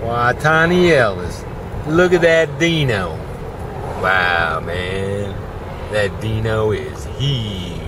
Why, Tiny Ellis. Look at that Dino. Wow, man. That Dino is huge.